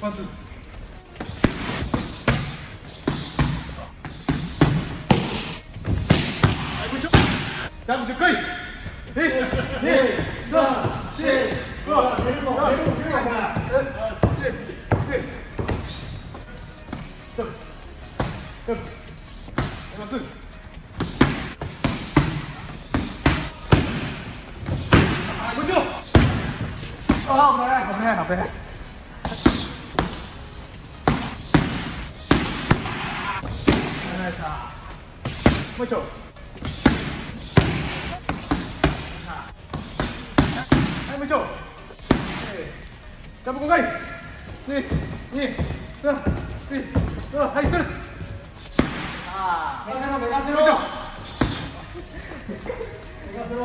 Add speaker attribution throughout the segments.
Speaker 1: 放四。哎，不错。咱们就以。一、二、三、四、五、六、七、八、九、十。十、十、十四。哎，不错。好，宝贝，宝贝，宝贝。ナもう一丁はいもう一丁ジャンプ5回はいする。ああ目がせろ目がせろ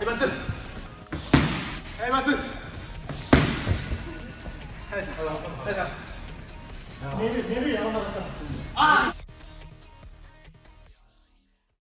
Speaker 1: 目がせろはいバツはいバツはいしょ 내를 내를 열어번 갖다 붙습니다. 아.